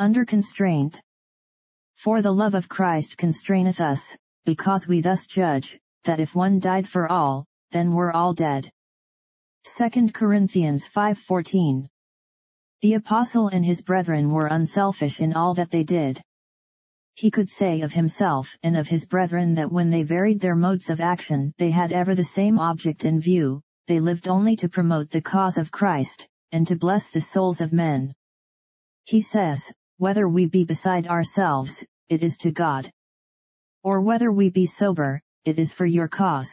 under constraint. For the love of Christ constraineth us, because we thus judge, that if one died for all, then we're all dead. 2 Corinthians 5:14 The apostle and his brethren were unselfish in all that they did. He could say of himself and of his brethren that when they varied their modes of action they had ever the same object in view, they lived only to promote the cause of Christ, and to bless the souls of men. He says, whether we be beside ourselves, it is to God. Or whether we be sober, it is for your cause.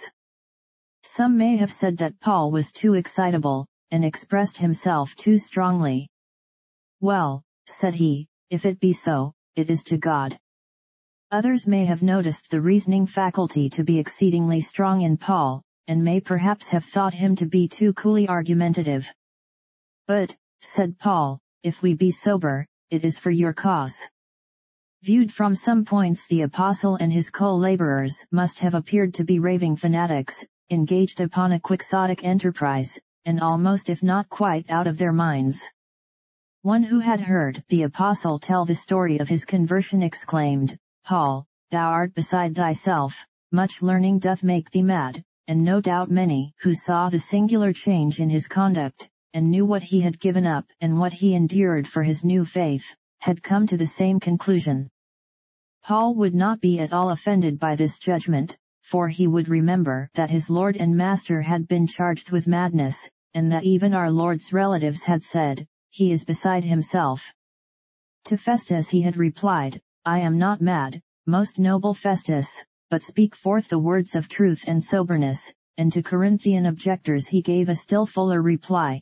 Some may have said that Paul was too excitable, and expressed himself too strongly. Well, said he, if it be so, it is to God. Others may have noticed the reasoning faculty to be exceedingly strong in Paul, and may perhaps have thought him to be too coolly argumentative. But, said Paul, if we be sober, it is for your cause. Viewed from some points the apostle and his co-laborers must have appeared to be raving fanatics, engaged upon a quixotic enterprise, and almost if not quite out of their minds. One who had heard the apostle tell the story of his conversion exclaimed, Paul, thou art beside thyself, much learning doth make thee mad, and no doubt many who saw the singular change in his conduct, and knew what he had given up and what he endured for his new faith, had come to the same conclusion. Paul would not be at all offended by this judgment, for he would remember that his Lord and Master had been charged with madness, and that even our Lord's relatives had said, he is beside himself. To Festus he had replied, I am not mad, most noble Festus, but speak forth the words of truth and soberness, and to Corinthian objectors he gave a still fuller reply.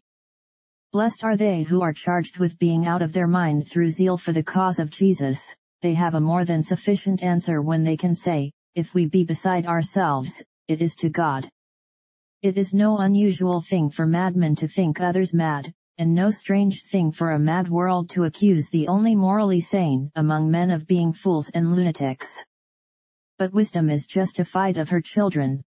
Blessed are they who are charged with being out of their mind through zeal for the cause of Jesus, they have a more than sufficient answer when they can say, if we be beside ourselves, it is to God. It is no unusual thing for madmen to think others mad, and no strange thing for a mad world to accuse the only morally sane among men of being fools and lunatics. But wisdom is justified of her children.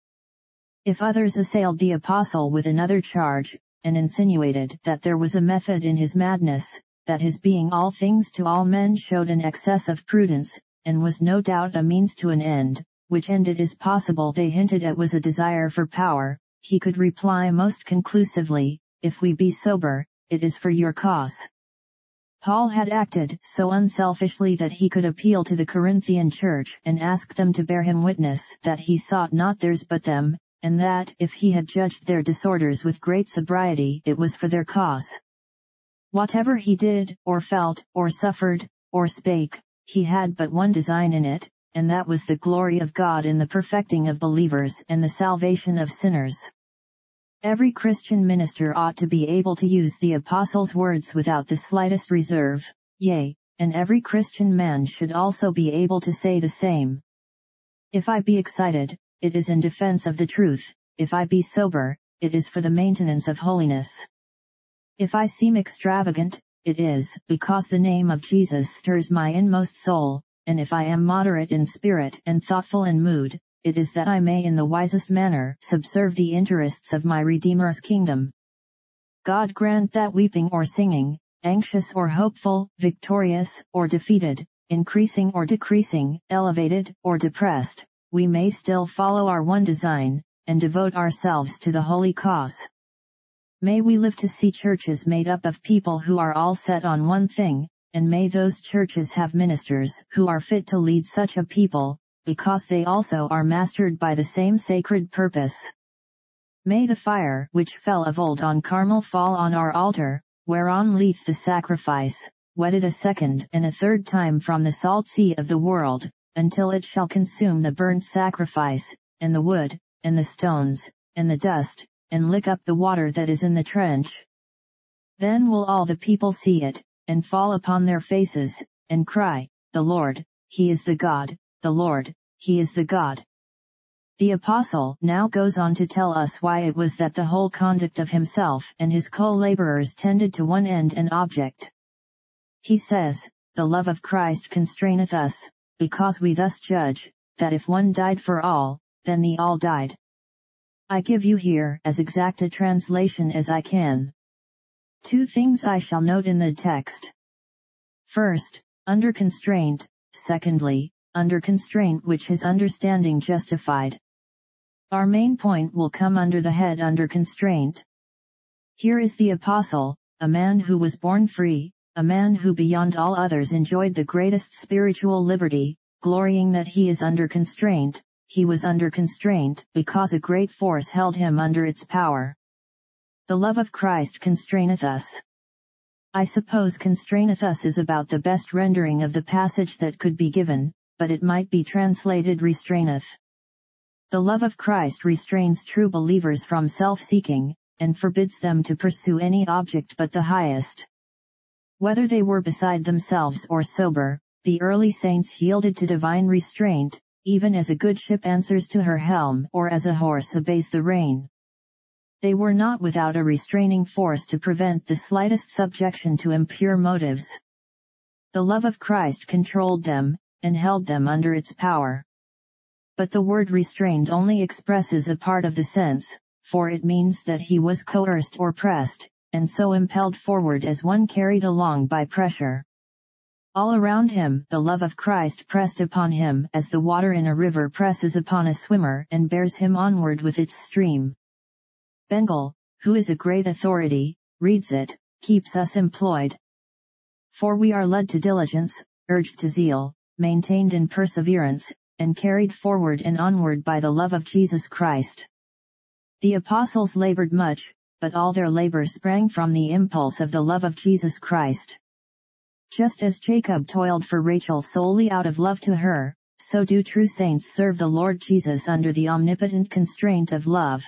If others assailed the apostle with another charge, and insinuated that there was a method in his madness, that his being all things to all men showed an excess of prudence, and was no doubt a means to an end, which end it is possible they hinted at was a desire for power, he could reply most conclusively, if we be sober, it is for your cause. Paul had acted so unselfishly that he could appeal to the Corinthian church and ask them to bear him witness that he sought not theirs but them, and that if he had judged their disorders with great sobriety it was for their cause. Whatever he did, or felt, or suffered, or spake, he had but one design in it, and that was the glory of God in the perfecting of believers and the salvation of sinners. Every Christian minister ought to be able to use the apostles' words without the slightest reserve, yea, and every Christian man should also be able to say the same. If I be excited, it is in defense of the truth, if I be sober, it is for the maintenance of holiness. If I seem extravagant, it is because the name of Jesus stirs my inmost soul, and if I am moderate in spirit and thoughtful in mood, it is that I may in the wisest manner subserve the interests of my Redeemer's kingdom. God grant that weeping or singing, anxious or hopeful, victorious or defeated, increasing or decreasing, elevated or depressed, we may still follow our one design, and devote ourselves to the holy cause. May we live to see churches made up of people who are all set on one thing, and may those churches have ministers who are fit to lead such a people, because they also are mastered by the same sacred purpose. May the fire which fell of old on Carmel fall on our altar, whereon leath the sacrifice, wetted a second and a third time from the salt sea of the world, until it shall consume the burnt sacrifice, and the wood, and the stones, and the dust, and lick up the water that is in the trench. Then will all the people see it, and fall upon their faces, and cry, The Lord, He is the God, the Lord, He is the God. The apostle now goes on to tell us why it was that the whole conduct of himself and his co-laborers tended to one end and object. He says, the love of Christ constraineth us, because we thus judge, that if one died for all, then the all died. I give you here as exact a translation as I can. Two things I shall note in the text. First, under constraint, secondly, under constraint which his understanding justified. Our main point will come under the head under constraint. Here is the apostle, a man who was born free, a man who beyond all others enjoyed the greatest spiritual liberty, glorying that he is under constraint, he was under constraint because a great force held him under its power. The love of Christ constraineth us. I suppose constraineth us is about the best rendering of the passage that could be given, but it might be translated restraineth. The love of Christ restrains true believers from self-seeking, and forbids them to pursue any object but the highest. Whether they were beside themselves or sober, the early saints yielded to divine restraint, even as a good ship answers to her helm or as a horse obeys the rein. They were not without a restraining force to prevent the slightest subjection to impure motives. The love of Christ controlled them, and held them under its power. But the word restrained only expresses a part of the sense, for it means that he was coerced or pressed, and so impelled forward as one carried along by pressure. All around him the love of Christ pressed upon him as the water in a river presses upon a swimmer and bears him onward with its stream. Bengel, who is a great authority, reads it, keeps us employed. For we are led to diligence, urged to zeal, maintained in perseverance, and carried forward and onward by the love of Jesus Christ. The apostles labored much, but all their labor sprang from the impulse of the love of Jesus Christ. Just as Jacob toiled for Rachel solely out of love to her, so do true saints serve the Lord Jesus under the omnipotent constraint of love.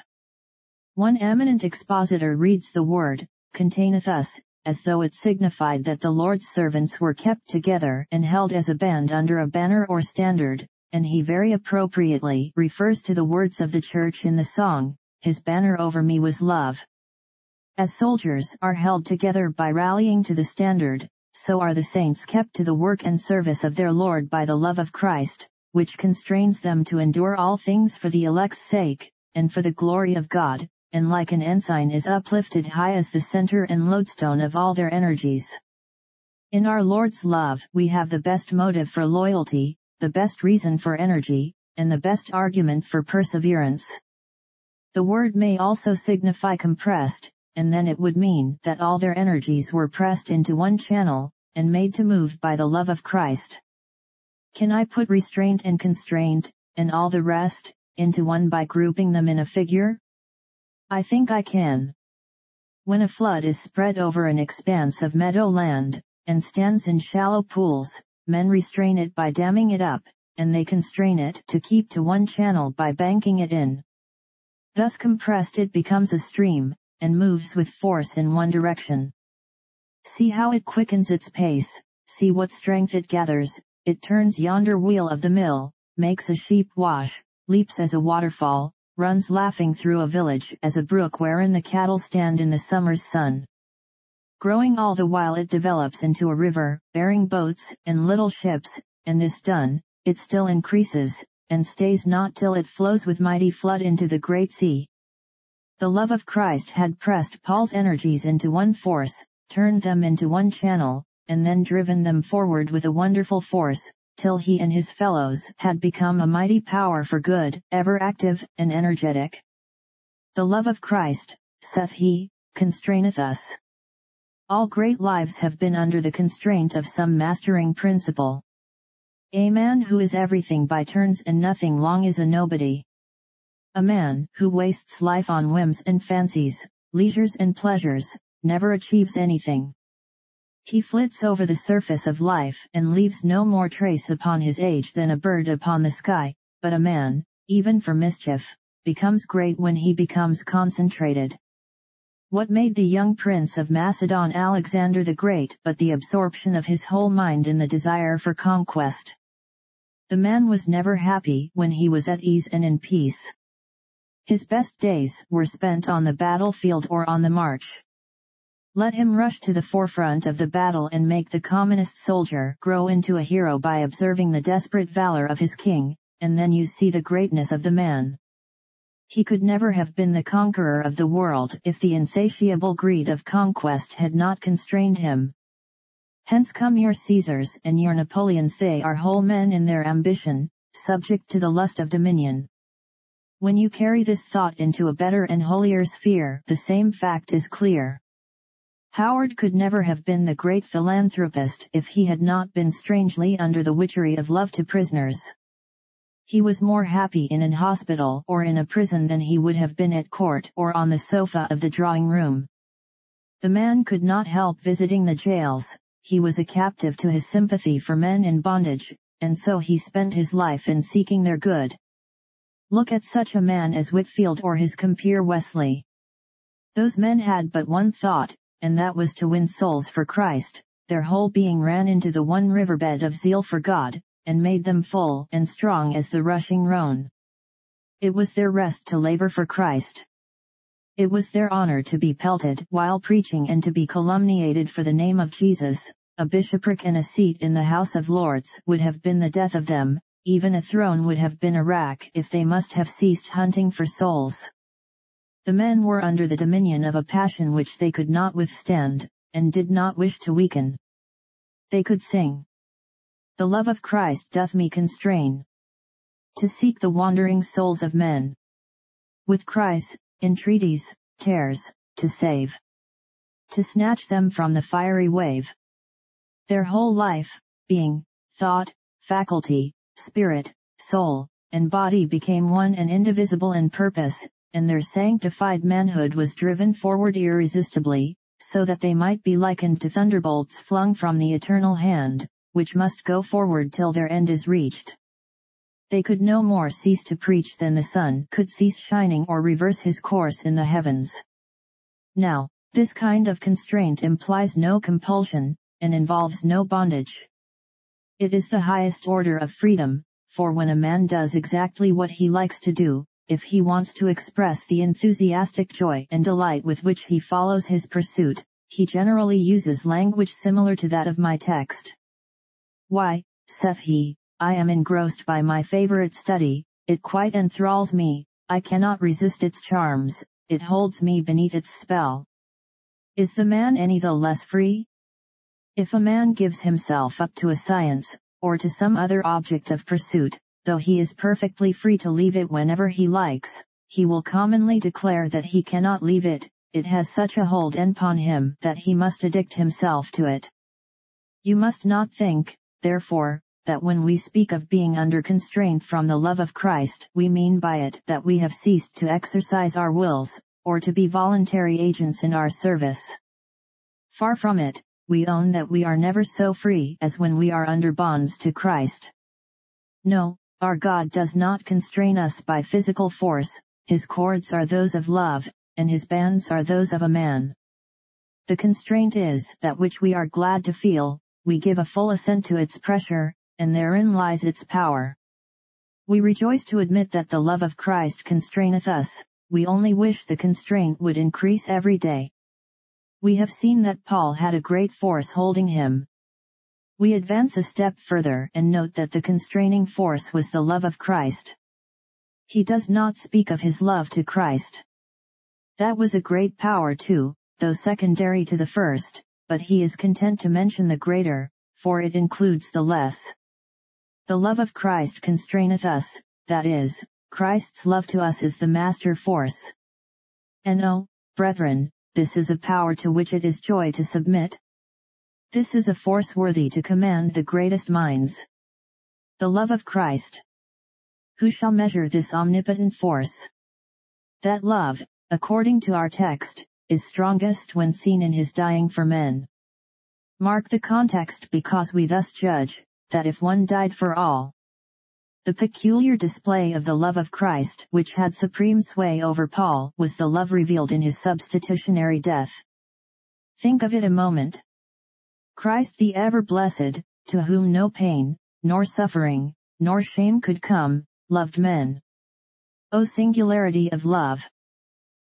One eminent expositor reads the word, containeth us, as though it signified that the Lord's servants were kept together and held as a band under a banner or standard, and he very appropriately refers to the words of the church in the song, His banner over me was love. As soldiers are held together by rallying to the standard, so are the saints kept to the work and service of their Lord by the love of Christ, which constrains them to endure all things for the elect's sake, and for the glory of God, and like an ensign is uplifted high as the center and lodestone of all their energies. In our Lord's love we have the best motive for loyalty, the best reason for energy, and the best argument for perseverance. The word may also signify compressed, and then it would mean that all their energies were pressed into one channel, and made to move by the love of Christ. Can I put restraint and constraint, and all the rest, into one by grouping them in a figure? I think I can. When a flood is spread over an expanse of meadow land, and stands in shallow pools, men restrain it by damming it up, and they constrain it to keep to one channel by banking it in. Thus compressed it becomes a stream, and moves with force in one direction. See how it quickens its pace, see what strength it gathers, it turns yonder wheel of the mill, makes a sheep wash, leaps as a waterfall, runs laughing through a village as a brook wherein the cattle stand in the summer's sun. Growing all the while it develops into a river, bearing boats and little ships, and this done, it still increases, and stays not till it flows with mighty flood into the great sea, the love of Christ had pressed Paul's energies into one force, turned them into one channel, and then driven them forward with a wonderful force, till he and his fellows had become a mighty power for good, ever active and energetic. The love of Christ, saith he, constraineth us. All great lives have been under the constraint of some mastering principle. A man who is everything by turns and nothing long is a nobody. A man who wastes life on whims and fancies, leisures and pleasures, never achieves anything. He flits over the surface of life and leaves no more trace upon his age than a bird upon the sky, but a man, even for mischief, becomes great when he becomes concentrated. What made the young prince of Macedon Alexander the Great but the absorption of his whole mind in the desire for conquest? The man was never happy when he was at ease and in peace. His best days were spent on the battlefield or on the march. Let him rush to the forefront of the battle and make the commonest soldier grow into a hero by observing the desperate valor of his king, and then you see the greatness of the man. He could never have been the conqueror of the world if the insatiable greed of conquest had not constrained him. Hence come your Caesars and your Napoleons they are whole men in their ambition, subject to the lust of dominion. When you carry this thought into a better and holier sphere, the same fact is clear. Howard could never have been the great philanthropist if he had not been strangely under the witchery of love to prisoners. He was more happy in an hospital or in a prison than he would have been at court or on the sofa of the drawing room. The man could not help visiting the jails, he was a captive to his sympathy for men in bondage, and so he spent his life in seeking their good. Look at such a man as Whitefield or his compeer Wesley. Those men had but one thought, and that was to win souls for Christ, their whole being ran into the one riverbed of zeal for God, and made them full and strong as the rushing Rhone. It was their rest to labor for Christ. It was their honor to be pelted while preaching and to be calumniated for the name of Jesus, a bishopric and a seat in the House of Lords would have been the death of them, even a throne would have been a rack if they must have ceased hunting for souls. The men were under the dominion of a passion which they could not withstand, and did not wish to weaken. They could sing. The love of Christ doth me constrain. To seek the wandering souls of men. With cries, entreaties, tears, to save. To snatch them from the fiery wave. Their whole life, being, thought, faculty, spirit, soul, and body became one and indivisible in purpose, and their sanctified manhood was driven forward irresistibly, so that they might be likened to thunderbolts flung from the eternal hand, which must go forward till their end is reached. They could no more cease to preach than the sun could cease shining or reverse his course in the heavens. Now, this kind of constraint implies no compulsion, and involves no bondage. It is the highest order of freedom, for when a man does exactly what he likes to do, if he wants to express the enthusiastic joy and delight with which he follows his pursuit, he generally uses language similar to that of my text. Why, saith he, I am engrossed by my favorite study, it quite enthralls me, I cannot resist its charms, it holds me beneath its spell. Is the man any the less free? If a man gives himself up to a science, or to some other object of pursuit, though he is perfectly free to leave it whenever he likes, he will commonly declare that he cannot leave it, it has such a hold upon him that he must addict himself to it. You must not think, therefore, that when we speak of being under constraint from the love of Christ, we mean by it that we have ceased to exercise our wills, or to be voluntary agents in our service. Far from it, we own that we are never so free as when we are under bonds to Christ. No, our God does not constrain us by physical force, his cords are those of love, and his bands are those of a man. The constraint is that which we are glad to feel, we give a full assent to its pressure, and therein lies its power. We rejoice to admit that the love of Christ constraineth us, we only wish the constraint would increase every day. We have seen that Paul had a great force holding him, we advance a step further and note that the constraining force was the love of Christ. He does not speak of his love to Christ. That was a great power too, though secondary to the first, but he is content to mention the greater, for it includes the less. The love of Christ constraineth us, that is, Christ's love to us is the master force. And oh, brethren, this is a power to which it is joy to submit, this is a force worthy to command the greatest minds. The love of Christ. Who shall measure this omnipotent force? That love, according to our text, is strongest when seen in his dying for men. Mark the context because we thus judge, that if one died for all, the peculiar display of the love of Christ which had supreme sway over Paul was the love revealed in his substitutionary death. Think of it a moment. Christ the ever blessed, to whom no pain, nor suffering, nor shame could come, loved men. O singularity of love!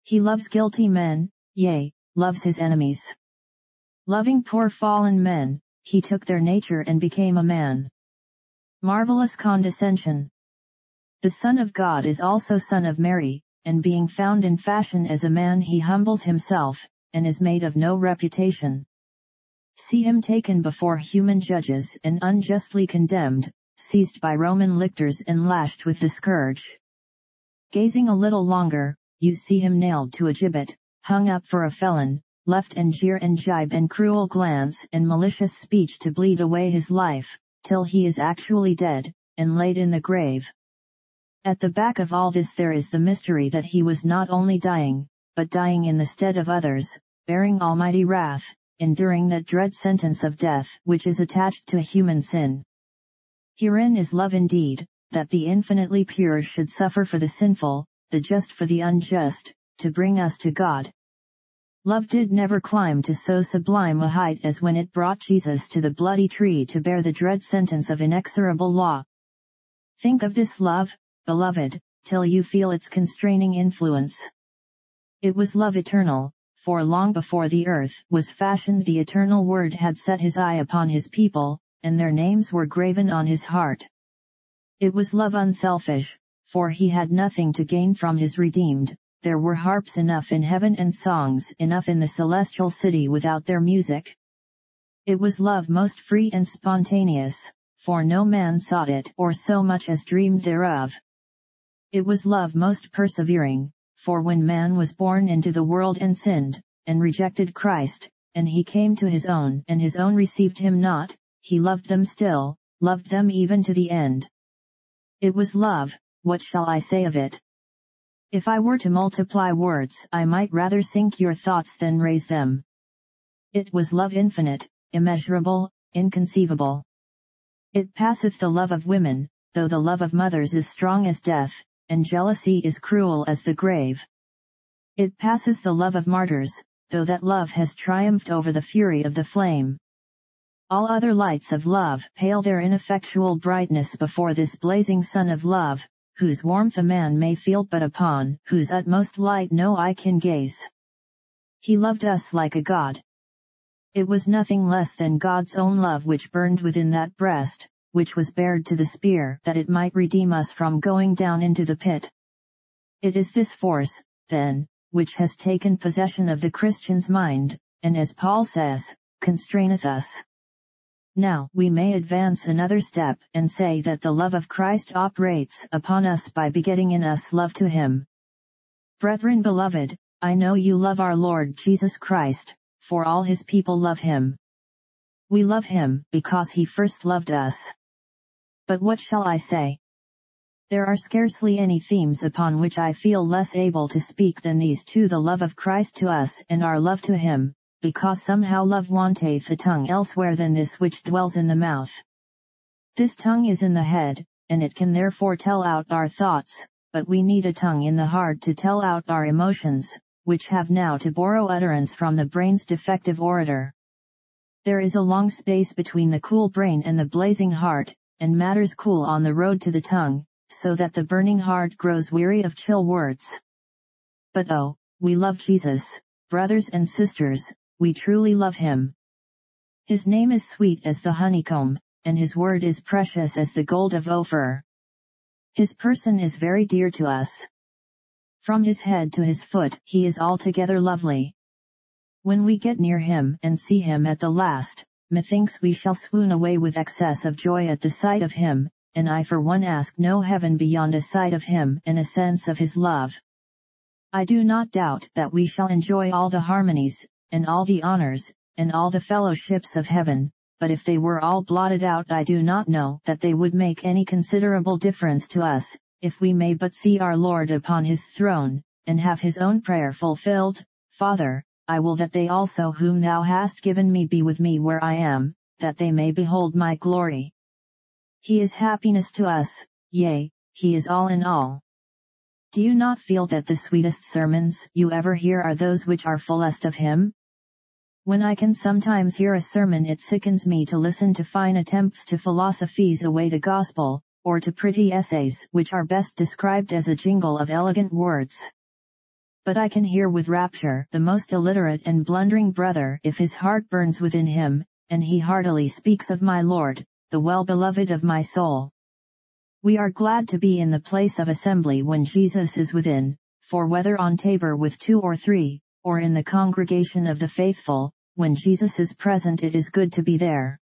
He loves guilty men, yea, loves his enemies. Loving poor fallen men, he took their nature and became a man. Marvelous condescension. The Son of God is also Son of Mary, and being found in fashion as a man he humbles himself, and is made of no reputation. See him taken before human judges and unjustly condemned, seized by Roman lictors and lashed with the scourge. Gazing a little longer, you see him nailed to a gibbet, hung up for a felon, left and jeer and jibe and cruel glance and malicious speech to bleed away his life, till he is actually dead, and laid in the grave. At the back of all this there is the mystery that he was not only dying, but dying in the stead of others, bearing almighty wrath, enduring that dread sentence of death which is attached to human sin. Herein is love indeed, that the infinitely pure should suffer for the sinful, the just for the unjust, to bring us to God. Love did never climb to so sublime a height as when it brought Jesus to the bloody tree to bear the dread sentence of inexorable law. Think of this love, beloved, till you feel its constraining influence. It was love eternal, for long before the earth was fashioned the eternal word had set his eye upon his people, and their names were graven on his heart. It was love unselfish, for he had nothing to gain from his redeemed, there were harps enough in heaven and songs enough in the celestial city without their music. It was love most free and spontaneous, for no man sought it or so much as dreamed thereof. It was love most persevering, for when man was born into the world and sinned, and rejected Christ, and he came to his own and his own received him not, he loved them still, loved them even to the end. It was love, what shall I say of it? If I were to multiply words I might rather sink your thoughts than raise them. It was love infinite, immeasurable, inconceivable. It passeth the love of women, though the love of mothers is strong as death, and jealousy is cruel as the grave. It passes the love of martyrs, though that love has triumphed over the fury of the flame. All other lights of love pale their ineffectual brightness before this blazing sun of love, whose warmth a man may feel but upon whose utmost light no eye can gaze. He loved us like a God. It was nothing less than God's own love which burned within that breast, which was bared to the spear that it might redeem us from going down into the pit. It is this force, then, which has taken possession of the Christian's mind, and as Paul says, constraineth us. Now we may advance another step and say that the love of Christ operates upon us by begetting in us love to him. Brethren beloved, I know you love our Lord Jesus Christ, for all his people love him. We love him because he first loved us. But what shall I say? There are scarcely any themes upon which I feel less able to speak than these two the love of Christ to us and our love to him, because somehow love wanteth a tongue elsewhere than this which dwells in the mouth. This tongue is in the head, and it can therefore tell out our thoughts, but we need a tongue in the heart to tell out our emotions, which have now to borrow utterance from the brain's defective orator. There is a long space between the cool brain and the blazing heart, and matters cool on the road to the tongue, so that the burning heart grows weary of chill words. But oh, we love Jesus, brothers and sisters, we truly love him. His name is sweet as the honeycomb, and his word is precious as the gold of Ophir. His person is very dear to us. From his head to his foot he is altogether lovely. When we get near him and see him at the last, methinks we shall swoon away with excess of joy at the sight of him, and I for one ask no heaven beyond a sight of him and a sense of his love. I do not doubt that we shall enjoy all the harmonies, and all the honors, and all the fellowships of heaven, but if they were all blotted out I do not know that they would make any considerable difference to us, if we may but see our Lord upon his throne, and have his own prayer fulfilled, Father, I will that they also whom thou hast given me be with me where I am, that they may behold my glory. He is happiness to us, yea, he is all in all. Do you not feel that the sweetest sermons you ever hear are those which are fullest of him? When I can sometimes hear a sermon it sickens me to listen to fine attempts to philosophize away the gospel, or to pretty essays which are best described as a jingle of elegant words. But I can hear with rapture the most illiterate and blundering brother if his heart burns within him, and he heartily speaks of my Lord, the well-beloved of my soul. We are glad to be in the place of assembly when Jesus is within, for whether on Tabor with two or three, or in the congregation of the faithful, when Jesus is present it is good to be there.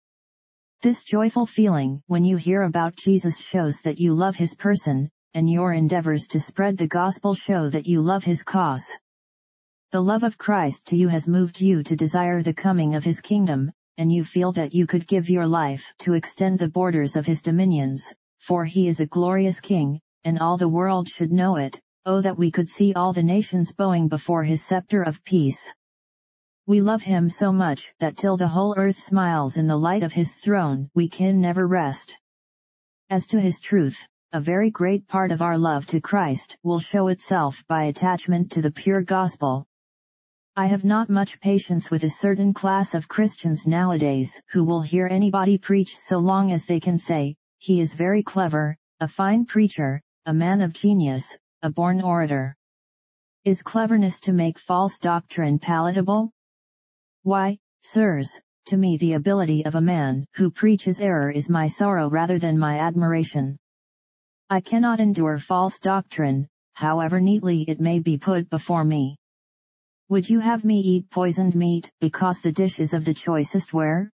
This joyful feeling when you hear about Jesus shows that you love his person, and your endeavors to spread the gospel show that you love his cause. The love of Christ to you has moved you to desire the coming of his kingdom, and you feel that you could give your life to extend the borders of his dominions, for he is a glorious king, and all the world should know it, oh that we could see all the nations bowing before his scepter of peace. We love him so much that till the whole earth smiles in the light of his throne we can never rest. As to his truth, a very great part of our love to Christ will show itself by attachment to the pure gospel, I have not much patience with a certain class of Christians nowadays who will hear anybody preach so long as they can say, he is very clever, a fine preacher, a man of genius, a born orator. Is cleverness to make false doctrine palatable? Why, sirs, to me the ability of a man who preaches error is my sorrow rather than my admiration. I cannot endure false doctrine, however neatly it may be put before me. Would you have me eat poisoned meat, because the dish is of the choicest ware?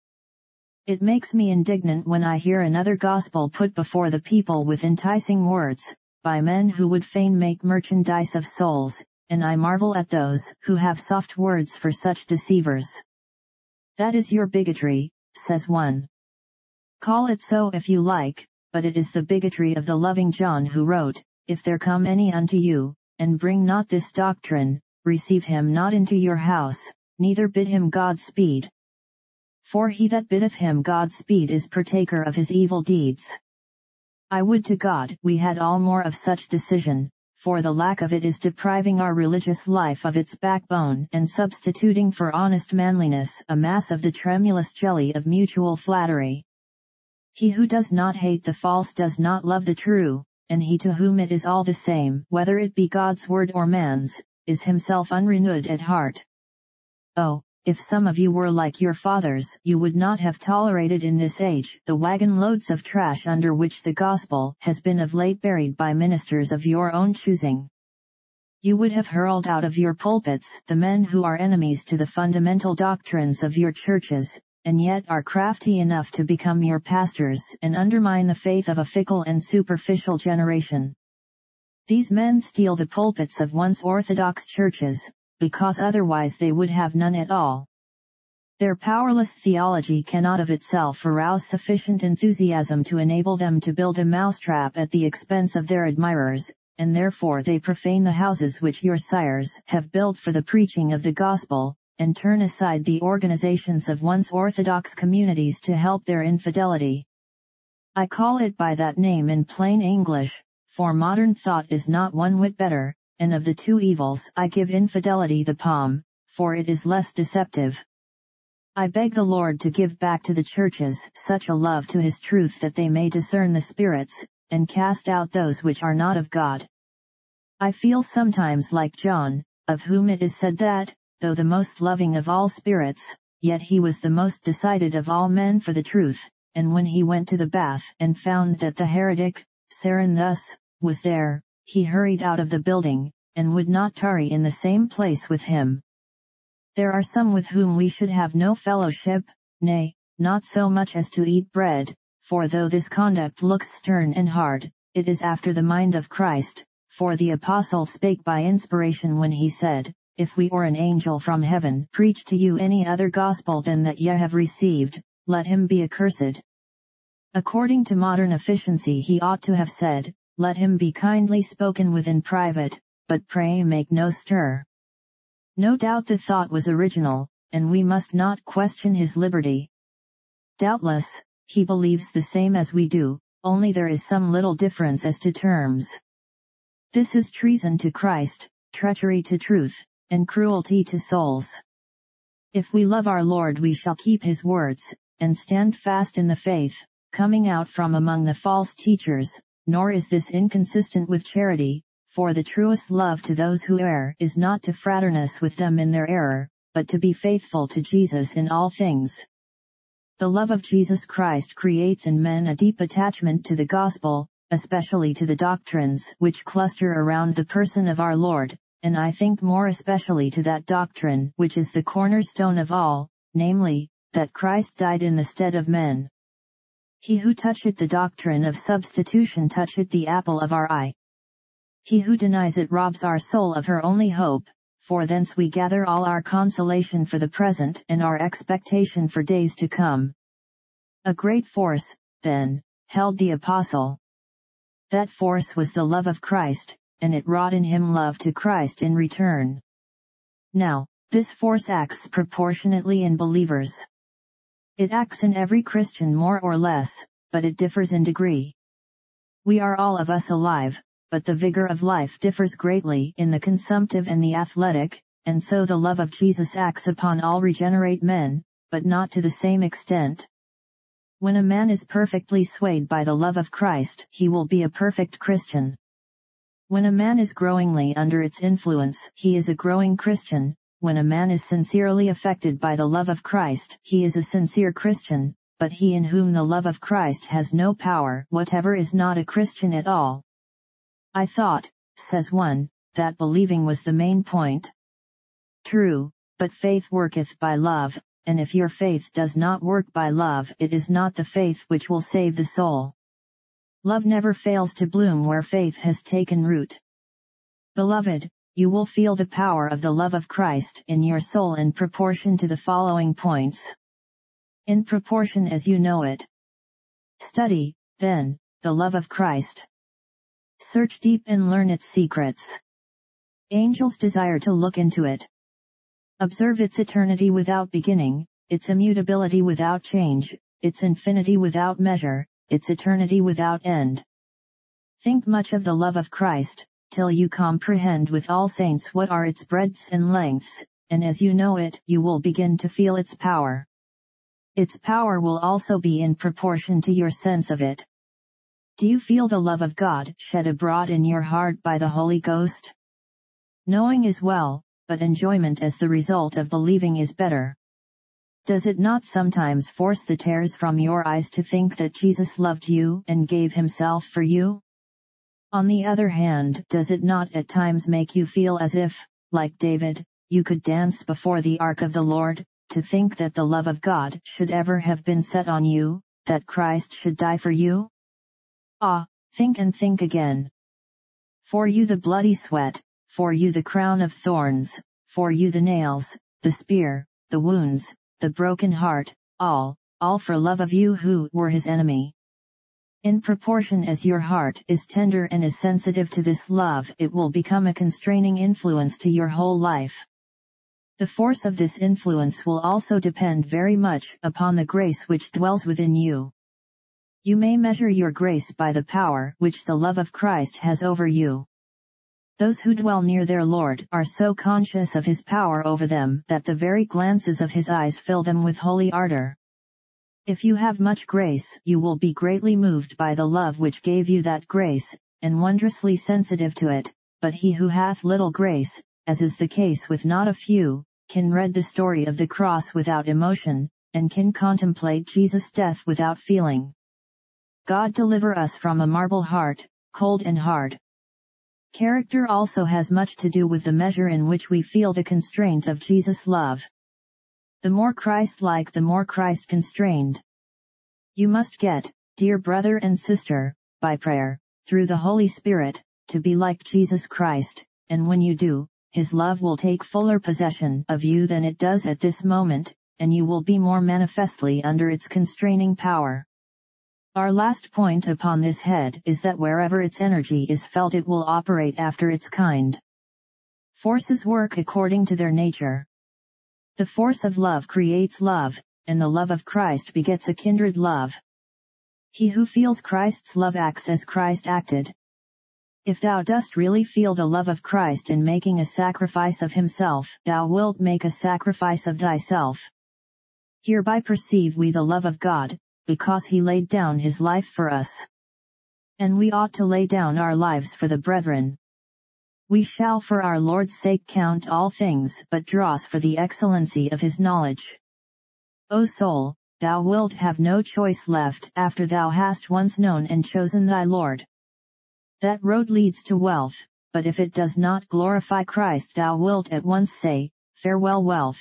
It makes me indignant when I hear another gospel put before the people with enticing words, by men who would fain make merchandise of souls, and I marvel at those who have soft words for such deceivers. That is your bigotry, says one. Call it so if you like, but it is the bigotry of the loving John who wrote, If there come any unto you, and bring not this doctrine, receive him not into your house, neither bid him God speed. For he that biddeth him God speed is partaker of his evil deeds. I would to God we had all more of such decision, for the lack of it is depriving our religious life of its backbone and substituting for honest manliness a mass of the tremulous jelly of mutual flattery. He who does not hate the false does not love the true, and he to whom it is all the same whether it be God's word or man's, is himself unrenewed at heart. Oh, if some of you were like your fathers, you would not have tolerated in this age the wagon loads of trash under which the gospel has been of late buried by ministers of your own choosing. You would have hurled out of your pulpits the men who are enemies to the fundamental doctrines of your churches, and yet are crafty enough to become your pastors and undermine the faith of a fickle and superficial generation. These men steal the pulpits of once orthodox churches, because otherwise they would have none at all. Their powerless theology cannot of itself arouse sufficient enthusiasm to enable them to build a mousetrap at the expense of their admirers, and therefore they profane the houses which your sires have built for the preaching of the gospel, and turn aside the organizations of once orthodox communities to help their infidelity. I call it by that name in plain English, for modern thought is not one whit better, and of the two evils I give infidelity the palm, for it is less deceptive. I beg the Lord to give back to the churches such a love to his truth that they may discern the spirits, and cast out those which are not of God. I feel sometimes like John, of whom it is said that, though the most loving of all spirits, yet he was the most decided of all men for the truth, and when he went to the bath and found that the heretic, Cerinthus, was there, he hurried out of the building, and would not tarry in the same place with him. There are some with whom we should have no fellowship, nay, not so much as to eat bread, for though this conduct looks stern and hard, it is after the mind of Christ, for the apostle spake by inspiration when he said, If we or an angel from heaven preach to you any other gospel than that ye have received, let him be accursed. According to modern efficiency he ought to have said, let him be kindly spoken with in private, but pray make no stir. No doubt the thought was original, and we must not question his liberty. Doubtless, he believes the same as we do, only there is some little difference as to terms. This is treason to Christ, treachery to truth, and cruelty to souls. If we love our Lord we shall keep his words, and stand fast in the faith, coming out from among the false teachers, nor is this inconsistent with charity, for the truest love to those who err is not to fraternize with them in their error, but to be faithful to Jesus in all things. The love of Jesus Christ creates in men a deep attachment to the gospel, especially to the doctrines which cluster around the person of our Lord, and I think more especially to that doctrine which is the cornerstone of all, namely, that Christ died in the stead of men. He who toucheth the doctrine of substitution toucheth the apple of our eye. He who denies it robs our soul of her only hope, for thence we gather all our consolation for the present and our expectation for days to come. A great force, then, held the apostle. That force was the love of Christ, and it wrought in him love to Christ in return. Now, this force acts proportionately in believers. It acts in every Christian more or less, but it differs in degree. We are all of us alive, but the vigor of life differs greatly in the consumptive and the athletic, and so the love of Jesus acts upon all regenerate men, but not to the same extent. When a man is perfectly swayed by the love of Christ, he will be a perfect Christian. When a man is growingly under its influence, he is a growing Christian, when a man is sincerely affected by the love of Christ, he is a sincere Christian, but he in whom the love of Christ has no power, whatever is not a Christian at all. I thought, says one, that believing was the main point. True, but faith worketh by love, and if your faith does not work by love it is not the faith which will save the soul. Love never fails to bloom where faith has taken root. Beloved, you will feel the power of the love of Christ in your soul in proportion to the following points. In proportion as you know it. Study, then, the love of Christ. Search deep and learn its secrets. Angels desire to look into it. Observe its eternity without beginning, its immutability without change, its infinity without measure, its eternity without end. Think much of the love of Christ, till you comprehend with all saints what are its breadths and lengths, and as you know it, you will begin to feel its power. Its power will also be in proportion to your sense of it. Do you feel the love of God shed abroad in your heart by the Holy Ghost? Knowing is well, but enjoyment as the result of believing is better. Does it not sometimes force the tears from your eyes to think that Jesus loved you and gave himself for you? On the other hand, does it not at times make you feel as if, like David, you could dance before the ark of the Lord, to think that the love of God should ever have been set on you, that Christ should die for you? Ah, think and think again. For you the bloody sweat, for you the crown of thorns, for you the nails, the spear, the wounds, the broken heart, all, all for love of you who were his enemy. In proportion as your heart is tender and is sensitive to this love it will become a constraining influence to your whole life. The force of this influence will also depend very much upon the grace which dwells within you. You may measure your grace by the power which the love of Christ has over you. Those who dwell near their Lord are so conscious of his power over them that the very glances of his eyes fill them with holy ardor. If you have much grace, you will be greatly moved by the love which gave you that grace, and wondrously sensitive to it, but he who hath little grace, as is the case with not a few, can read the story of the cross without emotion, and can contemplate Jesus' death without feeling. God deliver us from a marble heart, cold and hard. Character also has much to do with the measure in which we feel the constraint of Jesus' love. The more Christ-like the more Christ-constrained. You must get, dear brother and sister, by prayer, through the Holy Spirit, to be like Jesus Christ, and when you do, His love will take fuller possession of you than it does at this moment, and you will be more manifestly under its constraining power. Our last point upon this head is that wherever its energy is felt it will operate after its kind. Forces work according to their nature. The force of love creates love, and the love of Christ begets a kindred love. He who feels Christ's love acts as Christ acted. If thou dost really feel the love of Christ in making a sacrifice of himself, thou wilt make a sacrifice of thyself. Hereby perceive we the love of God, because he laid down his life for us. And we ought to lay down our lives for the brethren. We shall for our Lord's sake count all things but dross for the excellency of his knowledge. O soul, thou wilt have no choice left after thou hast once known and chosen thy Lord. That road leads to wealth, but if it does not glorify Christ thou wilt at once say, Farewell wealth.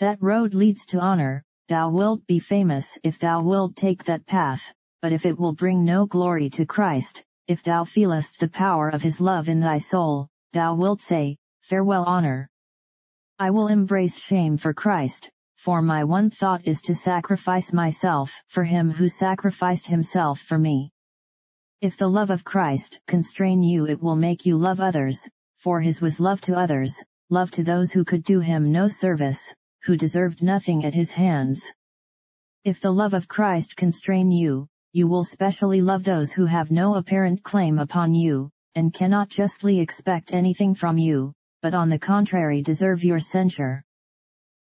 That road leads to honor, thou wilt be famous if thou wilt take that path, but if it will bring no glory to Christ, if thou feelest the power of his love in thy soul, thou wilt say, Farewell honor. I will embrace shame for Christ, for my one thought is to sacrifice myself for him who sacrificed himself for me. If the love of Christ constrain you it will make you love others, for his was love to others, love to those who could do him no service, who deserved nothing at his hands. If the love of Christ constrain you, you will specially love those who have no apparent claim upon you, and cannot justly expect anything from you, but on the contrary deserve your censure.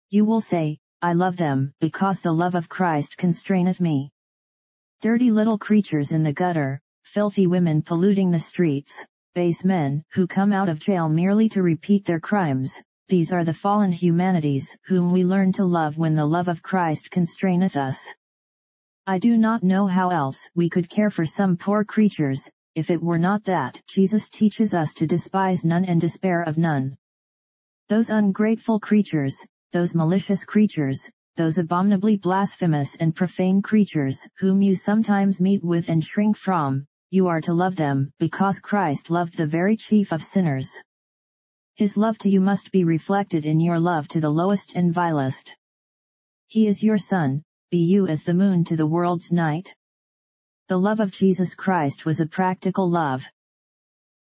You will say, I love them, because the love of Christ constraineth me. Dirty little creatures in the gutter, filthy women polluting the streets, base men, who come out of jail merely to repeat their crimes, these are the fallen humanities, whom we learn to love when the love of Christ constraineth us. I do not know how else we could care for some poor creatures, if it were not that Jesus teaches us to despise none and despair of none. Those ungrateful creatures, those malicious creatures, those abominably blasphemous and profane creatures, whom you sometimes meet with and shrink from, you are to love them, because Christ loved the very chief of sinners. His love to you must be reflected in your love to the lowest and vilest. He is your sun, be you as the moon to the world's night? The love of Jesus Christ was a practical love.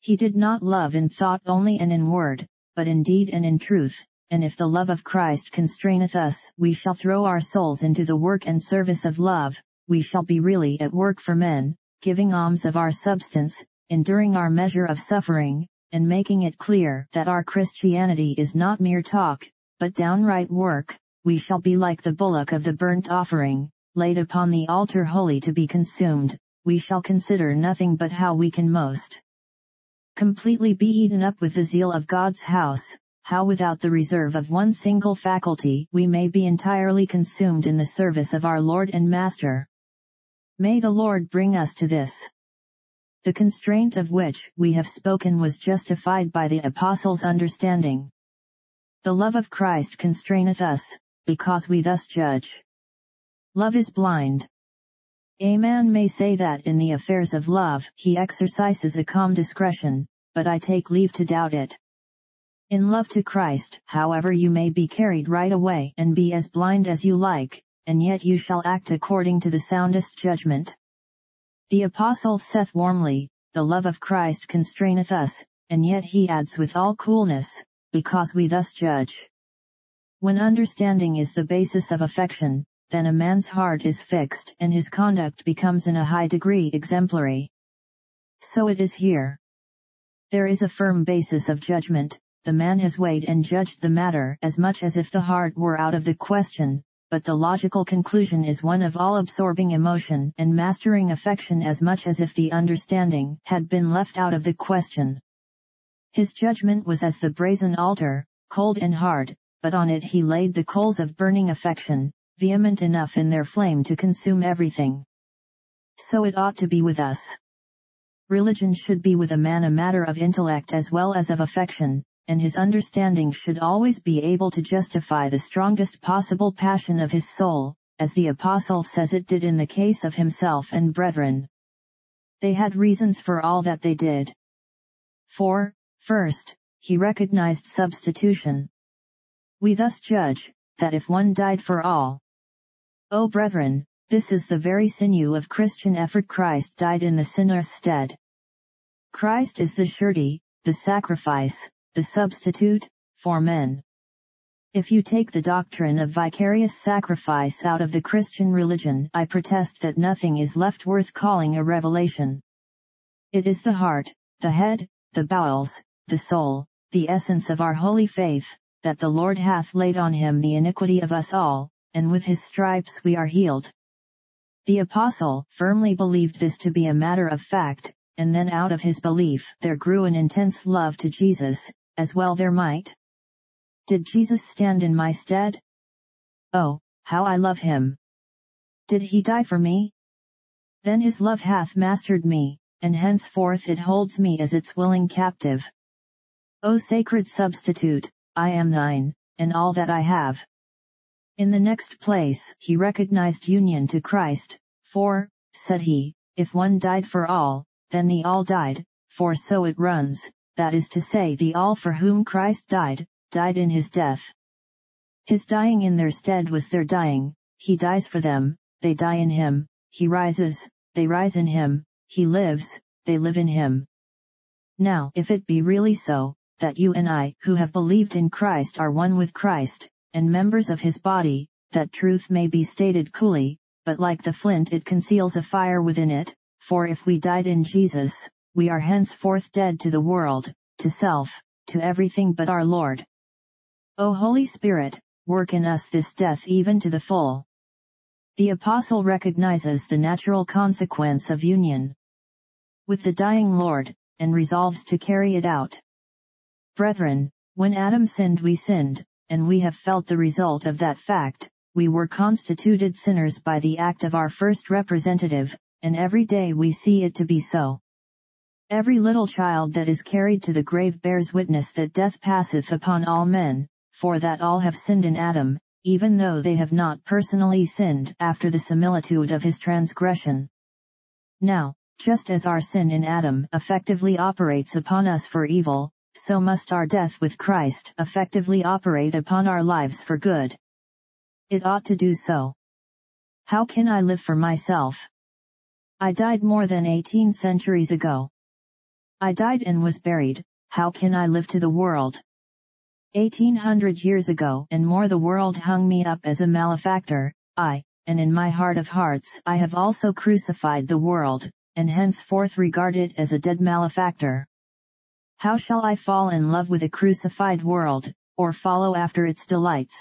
He did not love in thought only and in word, but in deed and in truth, and if the love of Christ constraineth us, we shall throw our souls into the work and service of love, we shall be really at work for men, giving alms of our substance, enduring our measure of suffering, and making it clear that our Christianity is not mere talk, but downright work, we shall be like the bullock of the burnt offering, laid upon the altar holy to be consumed, we shall consider nothing but how we can most completely be eaten up with the zeal of God's house, how without the reserve of one single faculty we may be entirely consumed in the service of our Lord and Master. May the Lord bring us to this. The constraint of which we have spoken was justified by the Apostles' understanding. The love of Christ constraineth us, because we thus judge. Love is blind. A man may say that in the affairs of love he exercises a calm discretion, but I take leave to doubt it. In love to Christ, however you may be carried right away and be as blind as you like, and yet you shall act according to the soundest judgment. The apostle saith warmly, the love of Christ constraineth us, and yet he adds with all coolness, because we thus judge. When understanding is the basis of affection, then a man's heart is fixed and his conduct becomes in a high degree exemplary. So it is here. There is a firm basis of judgment, the man has weighed and judged the matter as much as if the heart were out of the question, but the logical conclusion is one of all-absorbing emotion and mastering affection as much as if the understanding had been left out of the question. His judgment was as the brazen altar, cold and hard, but on it he laid the coals of burning affection, vehement enough in their flame to consume everything. So it ought to be with us. Religion should be with a man a matter of intellect as well as of affection, and his understanding should always be able to justify the strongest possible passion of his soul, as the apostle says it did in the case of himself and brethren. They had reasons for all that they did. For, first, he recognized substitution, we thus judge, that if one died for all. O brethren, this is the very sinew of Christian effort Christ died in the sinner's stead. Christ is the surety, the sacrifice, the substitute, for men. If you take the doctrine of vicarious sacrifice out of the Christian religion, I protest that nothing is left worth calling a revelation. It is the heart, the head, the bowels, the soul, the essence of our holy faith, that the Lord hath laid on him the iniquity of us all, and with his stripes we are healed. The apostle firmly believed this to be a matter of fact, and then out of his belief there grew an intense love to Jesus, as well there might. Did Jesus stand in my stead? Oh, how I love him! Did he die for me? Then his love hath mastered me, and henceforth it holds me as its willing captive. O sacred substitute, I am thine, and all that I have. In the next place, he recognized union to Christ, for, said he, if one died for all, then the all died, for so it runs, that is to say the all for whom Christ died, died in his death. His dying in their stead was their dying, he dies for them, they die in him, he rises, they rise in him, he lives, they live in him. Now, if it be really so, that you and I, who have believed in Christ are one with Christ, and members of his body, that truth may be stated coolly, but like the flint it conceals a fire within it, for if we died in Jesus, we are henceforth dead to the world, to self, to everything but our Lord. O Holy Spirit, work in us this death even to the full. The Apostle recognizes the natural consequence of union with the dying Lord, and resolves to carry it out. Brethren, when Adam sinned we sinned, and we have felt the result of that fact, we were constituted sinners by the act of our first representative, and every day we see it to be so. Every little child that is carried to the grave bears witness that death passeth upon all men, for that all have sinned in Adam, even though they have not personally sinned after the similitude of his transgression. Now, just as our sin in Adam effectively operates upon us for evil, so must our death with Christ effectively operate upon our lives for good. It ought to do so. How can I live for myself? I died more than 18 centuries ago. I died and was buried, how can I live to the world? 1800 years ago and more the world hung me up as a malefactor, I, and in my heart of hearts I have also crucified the world, and henceforth regard it as a dead malefactor. How shall I fall in love with a crucified world, or follow after its delights?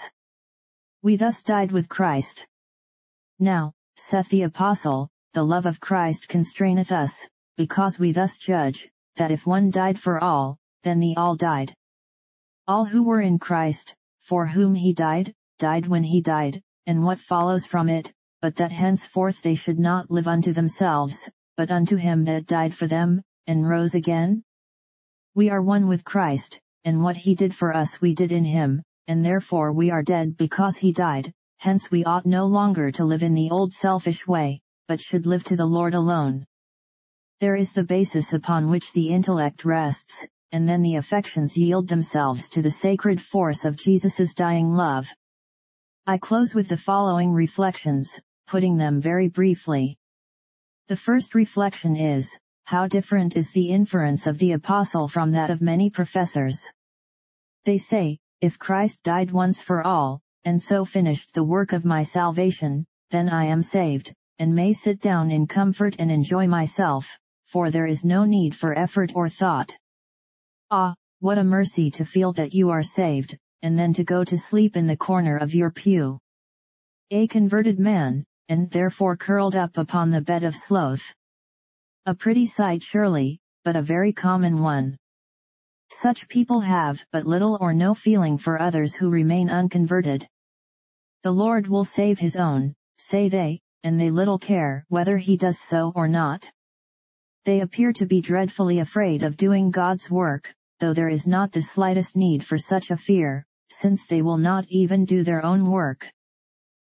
We thus died with Christ. Now, saith the Apostle, the love of Christ constraineth us, because we thus judge, that if one died for all, then the all died. All who were in Christ, for whom he died, died when he died, and what follows from it, but that henceforth they should not live unto themselves, but unto him that died for them, and rose again? We are one with Christ, and what he did for us we did in him, and therefore we are dead because he died, hence we ought no longer to live in the old selfish way, but should live to the Lord alone. There is the basis upon which the intellect rests, and then the affections yield themselves to the sacred force of Jesus' dying love. I close with the following reflections, putting them very briefly. The first reflection is, how different is the inference of the apostle from that of many professors. They say, if Christ died once for all, and so finished the work of my salvation, then I am saved, and may sit down in comfort and enjoy myself, for there is no need for effort or thought. Ah, what a mercy to feel that you are saved, and then to go to sleep in the corner of your pew. A converted man, and therefore curled up upon the bed of sloth. A pretty sight surely, but a very common one. Such people have but little or no feeling for others who remain unconverted. The Lord will save his own, say they, and they little care whether he does so or not. They appear to be dreadfully afraid of doing God's work, though there is not the slightest need for such a fear, since they will not even do their own work.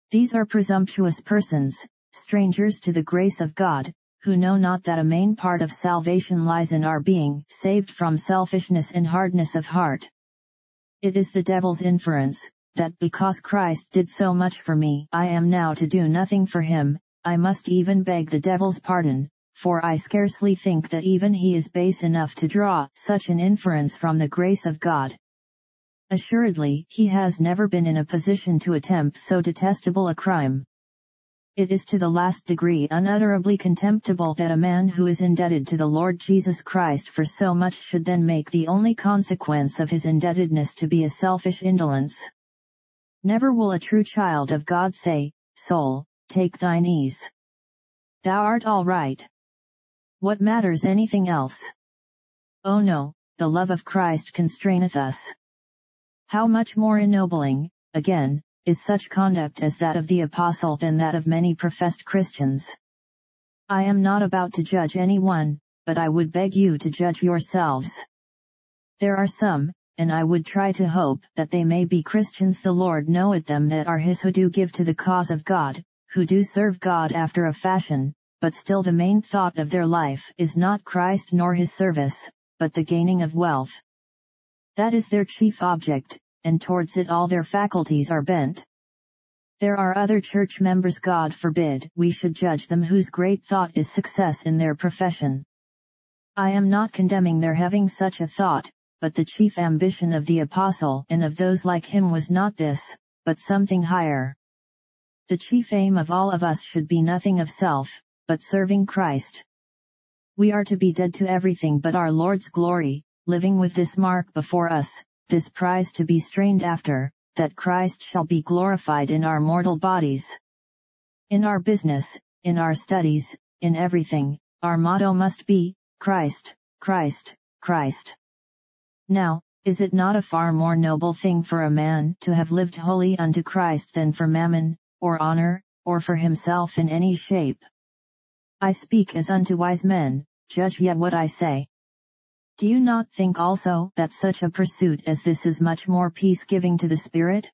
These are presumptuous persons, strangers to the grace of God, who know not that a main part of salvation lies in our being saved from selfishness and hardness of heart. It is the devil's inference, that because Christ did so much for me, I am now to do nothing for him, I must even beg the devil's pardon, for I scarcely think that even he is base enough to draw such an inference from the grace of God. Assuredly, he has never been in a position to attempt so detestable a crime. It is to the last degree unutterably contemptible that a man who is indebted to the Lord Jesus Christ for so much should then make the only consequence of his indebtedness to be a selfish indolence. Never will a true child of God say, Soul, take thine ease. Thou art all right. What matters anything else? Oh no, the love of Christ constraineth us. How much more ennobling, again, is such conduct as that of the apostle than that of many professed Christians. I am not about to judge anyone, but I would beg you to judge yourselves. There are some, and I would try to hope that they may be Christians the Lord knoweth them that are his who do give to the cause of God, who do serve God after a fashion, but still the main thought of their life is not Christ nor his service, but the gaining of wealth. That is their chief object, and towards it all their faculties are bent. There are other church members God forbid we should judge them whose great thought is success in their profession. I am not condemning their having such a thought, but the chief ambition of the apostle and of those like him was not this, but something higher. The chief aim of all of us should be nothing of self, but serving Christ. We are to be dead to everything but our Lord's glory, living with this mark before us, this prize to be strained after, that Christ shall be glorified in our mortal bodies. In our business, in our studies, in everything, our motto must be, Christ, Christ, Christ. Now, is it not a far more noble thing for a man to have lived wholly unto Christ than for mammon, or honor, or for himself in any shape? I speak as unto wise men, judge yet what I say. Do you not think also that such a pursuit as this is much more peace-giving to the spirit?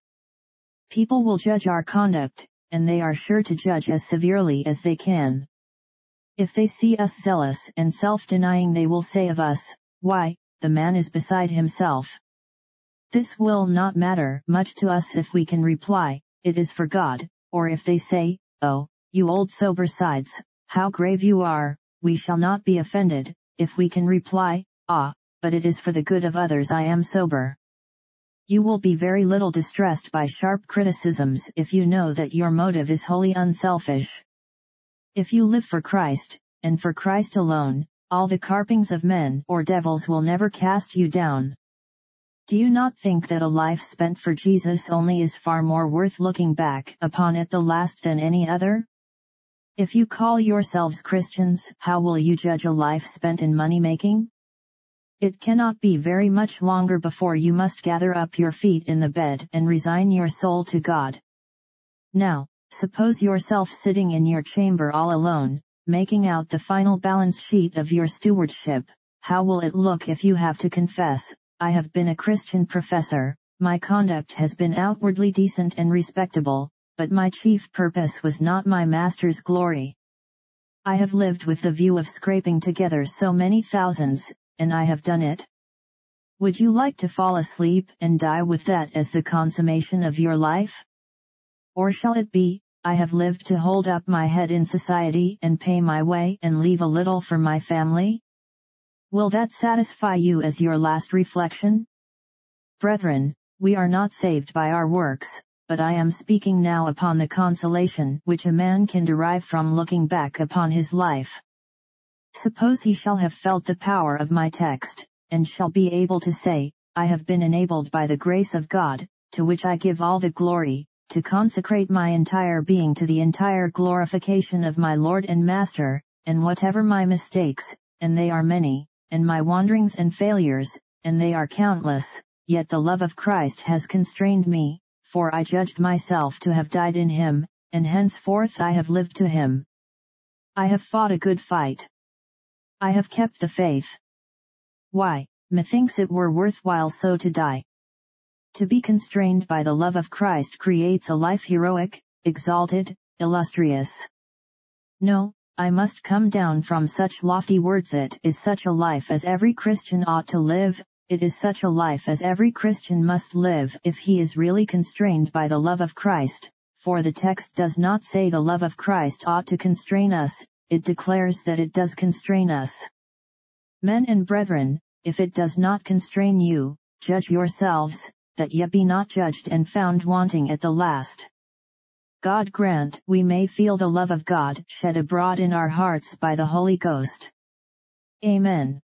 People will judge our conduct, and they are sure to judge as severely as they can. If they see us zealous and self-denying they will say of us, Why, the man is beside himself. This will not matter much to us if we can reply, it is for God, or if they say, oh, you old sober sides, how grave you are, we shall not be offended, if we can reply, ah, but it is for the good of others I am sober. You will be very little distressed by sharp criticisms if you know that your motive is wholly unselfish. If you live for Christ, and for Christ alone, all the carpings of men or devils will never cast you down. Do you not think that a life spent for Jesus only is far more worth looking back upon at the last than any other? If you call yourselves Christians, how will you judge a life spent in money making? It cannot be very much longer before you must gather up your feet in the bed and resign your soul to God. Now, suppose yourself sitting in your chamber all alone, making out the final balance sheet of your stewardship, how will it look if you have to confess, I have been a Christian professor, my conduct has been outwardly decent and respectable, but my chief purpose was not my master's glory. I have lived with the view of scraping together so many thousands, and I have done it. Would you like to fall asleep and die with that as the consummation of your life? Or shall it be, I have lived to hold up my head in society and pay my way and leave a little for my family? Will that satisfy you as your last reflection? Brethren, we are not saved by our works, but I am speaking now upon the consolation which a man can derive from looking back upon his life. Suppose he shall have felt the power of my text, and shall be able to say, I have been enabled by the grace of God, to which I give all the glory, to consecrate my entire being to the entire glorification of my Lord and Master, and whatever my mistakes, and they are many, and my wanderings and failures, and they are countless, yet the love of Christ has constrained me, for I judged myself to have died in him, and henceforth I have lived to him. I have fought a good fight. I have kept the faith. Why, methinks it were worthwhile so to die. To be constrained by the love of Christ creates a life heroic, exalted, illustrious. No, I must come down from such lofty words it is such a life as every Christian ought to live, it is such a life as every Christian must live if he is really constrained by the love of Christ, for the text does not say the love of Christ ought to constrain us, it declares that it does constrain us. Men and brethren, if it does not constrain you, judge yourselves, that ye be not judged and found wanting at the last. God grant we may feel the love of God shed abroad in our hearts by the Holy Ghost. Amen.